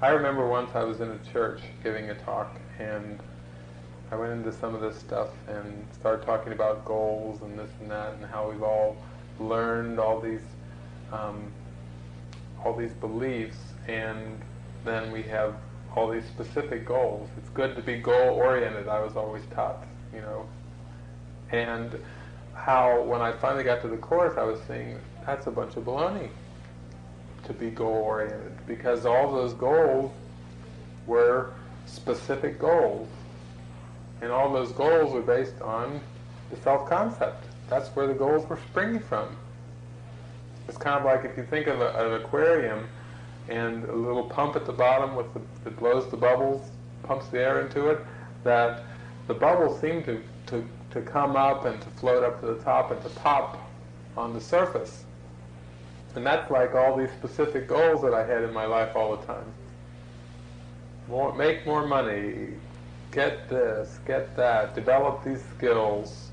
I remember once I was in a church giving a talk, and I went into some of this stuff and started talking about goals and this and that, and how we've all learned all these um, all these beliefs, and then we have all these specific goals. It's good to be goal oriented. I was always taught, you know, and how when I finally got to the course, I was saying that's a bunch of baloney to be goal oriented because all those goals were specific goals, and all those goals were based on the self concept. That's where the goals were springing from. It's kind of like if you think of a, an aquarium and a little pump at the bottom with the, that blows the bubbles, pumps the air into it, that the bubbles seem to, to, to come up and to float up to the top and to pop on the surface. And that's like all these specific goals that I had in my life all the time. More, make more money, get this, get that, develop these skills,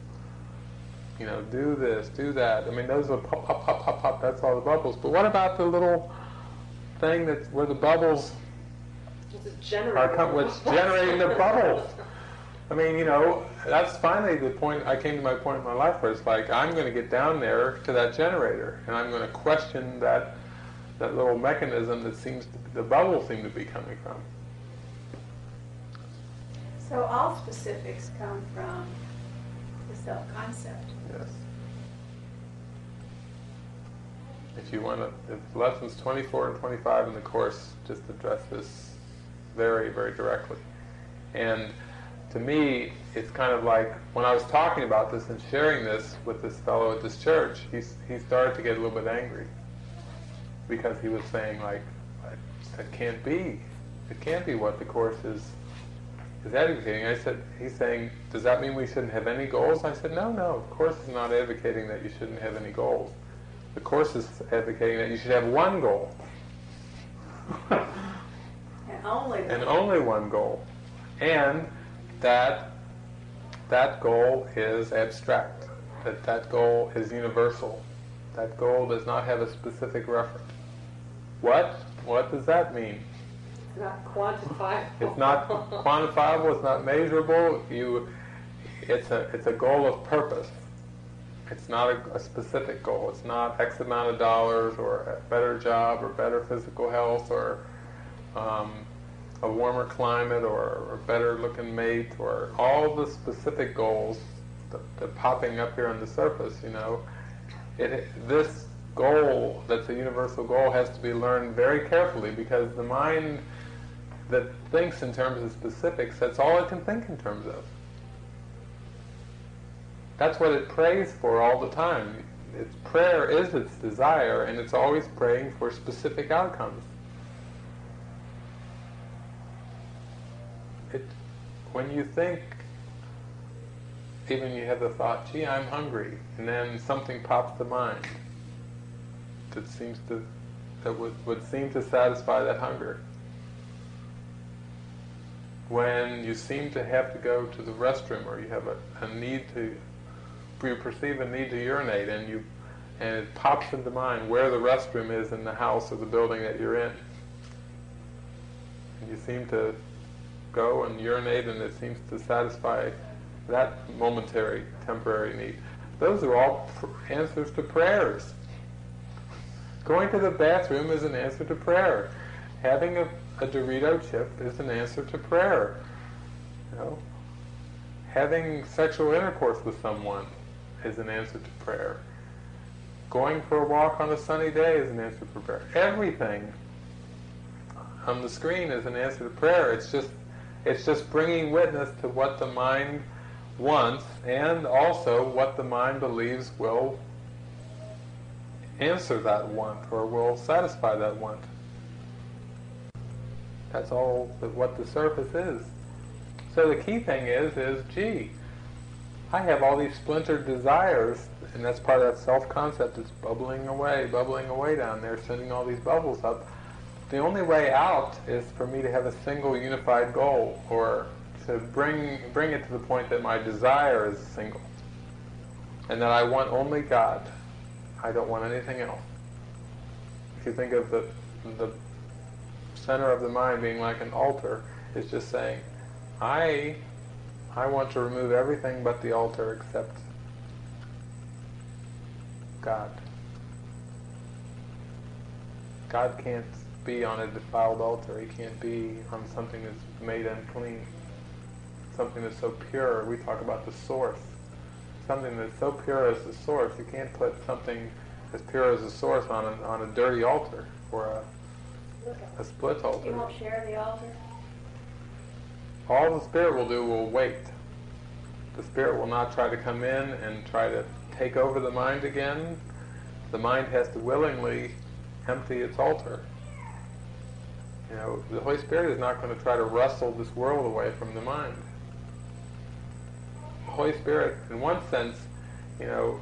you know, do this, do that. I mean, those are pop, pop, pop, pop, pop. That's all the bubbles. But what about the little thing that's where the bubbles are what's generating the bubbles? I mean, you know, that's finally the point. I came to my point in my life where it's like I'm going to get down there to that generator, and I'm going to question that that little mechanism that seems to, the bubble seem to be coming from. So all specifics come from the self-concept. Yes. If you want to, if lessons 24 and 25 in the course just address this very, very directly. And to me, it's kind of like when I was talking about this and sharing this with this fellow at this church, he, he started to get a little bit angry because he was saying like, that can't be. It can't be what the course is is advocating. I said, he's saying, does that mean we shouldn't have any goals? I said, no, no. The Course is not advocating that you shouldn't have any goals. The Course is advocating that you should have one goal. and only one. And only one goal. And that that goal is abstract. That that goal is universal. That goal does not have a specific reference. What? What does that mean? It's not quantifiable. It's not quantifiable. It's not measurable. You, it's a it's a goal of purpose. It's not a, a, specific goal. It's not X amount of dollars or a better job or better physical health or um, a warmer climate or a better looking mate or all the specific goals that, that popping up here on the surface. You know, it, this goal that's a universal goal has to be learned very carefully because the mind that thinks in terms of specifics, that's all it can think in terms of. That's what it prays for all the time. Its prayer is its desire, and it's always praying for specific outcomes. It, when you think, even you have the thought, gee, I'm hungry, and then something pops to mind that seems to, that would, would seem to satisfy that hunger when you seem to have to go to the restroom or you have a, a need to, you perceive a need to urinate and you, and it pops into mind where the restroom is in the house or the building that you're in. And you seem to go and urinate and it seems to satisfy that momentary, temporary need. Those are all pr- answers to prayers. Going to the bathroom is an answer to prayer. Having a a Dorito chip is an answer to prayer. You know, having sexual intercourse with someone is an answer to prayer. Going for a walk on a sunny day is an answer to prayer. Everything on the screen is an answer to prayer. It's just it's just bringing witness to what the mind wants and also what the mind believes will answer that want or will satisfy that want. That's all that what the surface is. So the key thing is, is, gee, I have all these splintered desires, and that's part of that self-concept that's bubbling away, bubbling away down there, sending all these bubbles up. The only way out is for me to have a single unified goal, or to bring bring it to the point that my desire is single, and that I want only God. I don't want anything else. If you think of the the center of the mind being like an altar it's just saying, I, I want to remove everything but the altar except God. God can't be on a defiled altar. He can't be on something that's made unclean. Something that's so pure. We talk about the source. Something that's so pure as the source. You can't put something as pure as the source on a, on a dirty altar or a, a split altar. You won't share the altar? All the Spirit will do will wait. The Spirit will not try to come in and try to take over the mind again. The mind has to willingly empty its altar. You know, the Holy Spirit is not going to try to wrestle this world away from the mind. The Holy Spirit, in one sense, you know,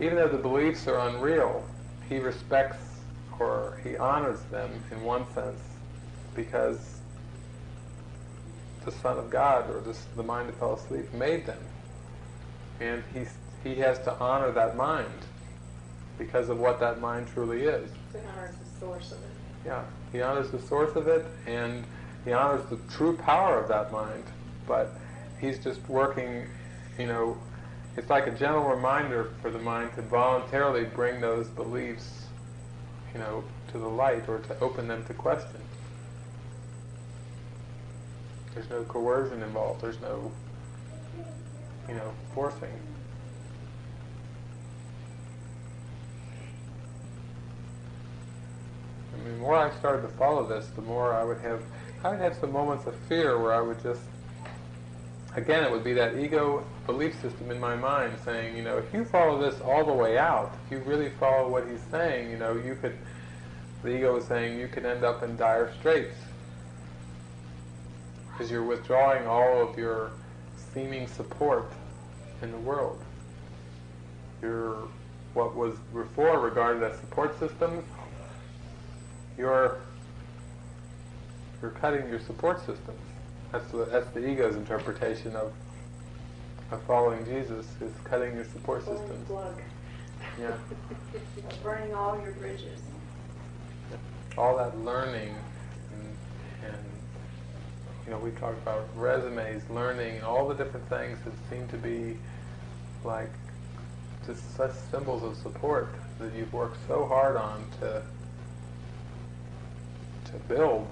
even though the beliefs are unreal, He respects or He honors them in one sense because the Son of God or this, the mind that fell asleep made them. And he's, he has to honor that mind because of what that mind truly is. It honors the source of it. Yeah, he honors the source of it and he honors the true power of that mind, but he's just working, you know, it's like a gentle reminder for the mind to voluntarily bring those beliefs, you know, to the light or to open them to question. There's no coercion involved. There's no, you know, forcing. I the more I started to follow this, the more I would have, I would have some moments of fear where I would just, again, it would be that ego belief system in my mind saying, you know, if you follow this all the way out, if you really follow what he's saying, you know, you could, the ego is saying you could end up in dire straits because you're withdrawing all of your seeming support in the world. Your what was before regarded as support systems, you're you're cutting your support systems. That's the that's the ego's interpretation of of following Jesus is cutting your support Pulling systems. plug. Yeah. Burning all your bridges. all that learning and, and you know we talked about resumes, learning, and all the different things that seem to be like just such symbols of support that you've worked so hard on to build,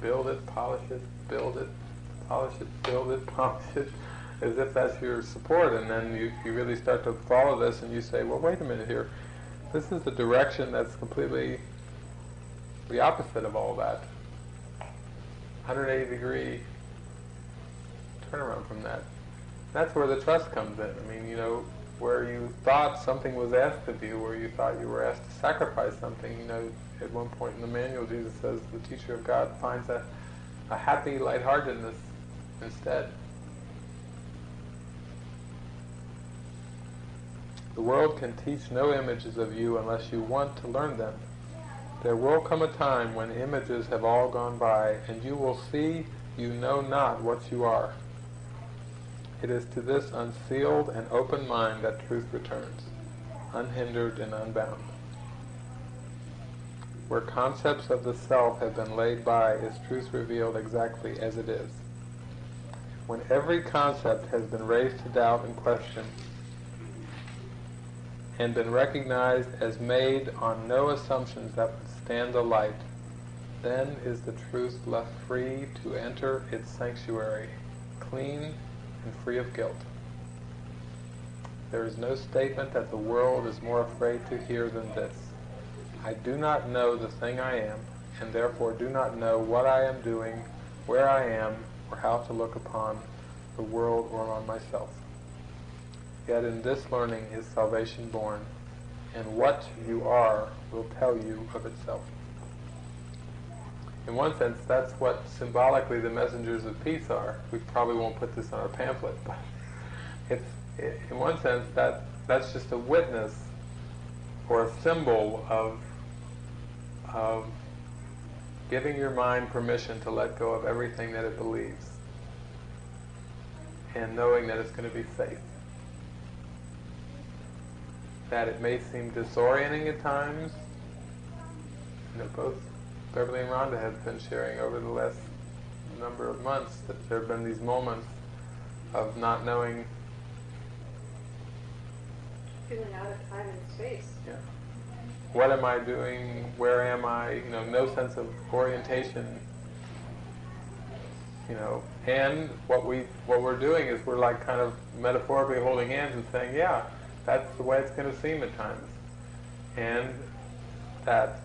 build it, polish it, build it, polish it, build it, polish it, as if that's your support, and then you, you really start to follow this, and you say, well, wait a minute here, this is the direction that's completely the opposite of all that. 180 degree turnaround from that. That's where the trust comes in. I mean, you know, where you thought something was asked of you, where you thought you were asked to sacrifice something, you know, at one point in the manual Jesus says the teacher of God finds a, a happy lightheartedness instead. The world can teach no images of you unless you want to learn them. There will come a time when images have all gone by, and you will see you know not what you are. It is to this unsealed and open mind that truth returns, unhindered and unbound. Where concepts of the self have been laid by is truth revealed exactly as it is. When every concept has been raised to doubt and question, and been recognized as made on no assumptions that would stand the light, then is the truth left free to enter its sanctuary, clean and free of guilt. There is no statement that the world is more afraid to hear than this. I do not know the thing I am, and therefore do not know what I am doing, where I am, or how to look upon the world or on myself. Yet in this learning is salvation born, and what you are will tell you of itself. In one sense, that's what symbolically the messengers of peace are. We probably won't put this on our pamphlet, but it's in one sense that that's just a witness or a symbol of of giving your mind permission to let go of everything that it believes and knowing that it's going to be safe. That it may seem disorienting at times, you know, both Beverly and Rhonda have been sharing over the last number of months that there have been these moments of not knowing, Feeling out of time and space. yeah, what am I doing, where am I, you know, no sense of orientation, you know, and what we what we're doing is we're like kind of metaphorically holding hands and saying, yeah, that's the way it's going to seem at times, and that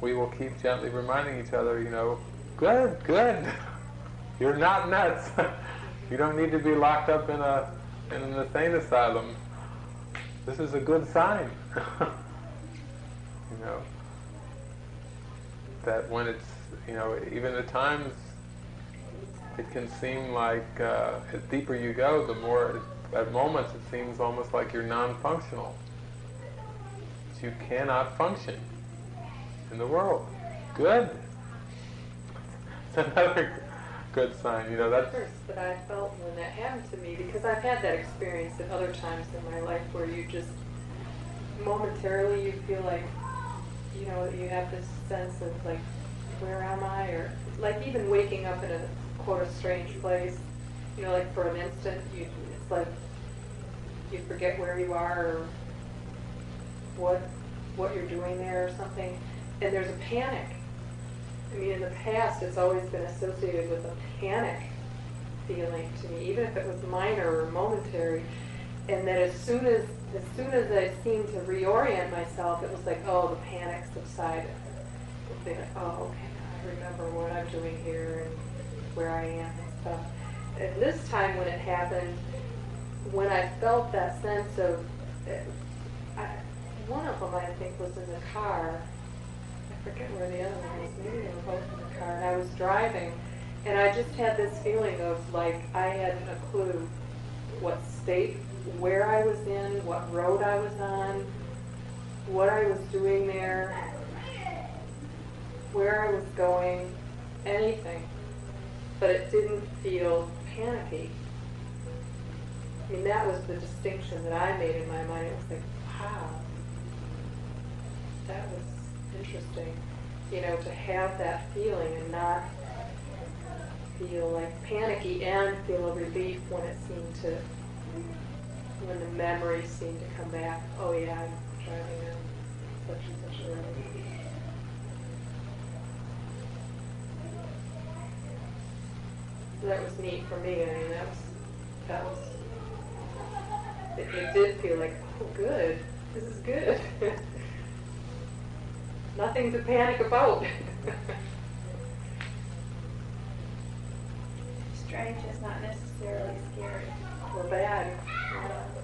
we will keep gently reminding each other, you know, good, good, you're not nuts, you don't need to be locked up in a in an insane asylum. This is a good sign, know, that when it's, you know, even at times it can seem like uh, the deeper you go, the more, at moments it seems almost like you're non-functional. You cannot function in the world. Good. It's another good sign. You know, that's First that I felt when that happened to me, because I've had that experience at other times in my life where you just momentarily you feel like, you know, you have this sense of like, where am I? Or like even waking up in a quote a strange place, you know, like for an instant, you it's like you forget where you are or what what you're doing there or something, and there's a panic. I mean, in the past, it's always been associated with a panic feeling to me, even if it was minor or momentary. And then as soon as as soon as I seemed to reorient myself, it was like, oh, the panic subsided. Oh, okay, I remember what I'm doing here and where I am and stuff. And this time when it happened, when I felt that sense of, eh, I, one of them I think was in the car. I forget where the other one was. Maybe they were both in the car. And I was driving, and I just had this feeling of like I hadn't a clue what state, where I was in, what road I was on, what I was doing there, where I was going, anything. But it didn't feel panicky. I mean, that was the distinction that I made in my mind. It was like, wow, that was interesting. You know, to have that feeling and not feel like panicky and feel a relief when it seemed to, when the memories seemed to come back. Oh yeah, I'm driving down such and such a road. So that was neat for me. I mean, that was, that was, it, it did feel like, oh, good. This is good. Nothing to panic about. Strange is not necessarily scary. Yeah.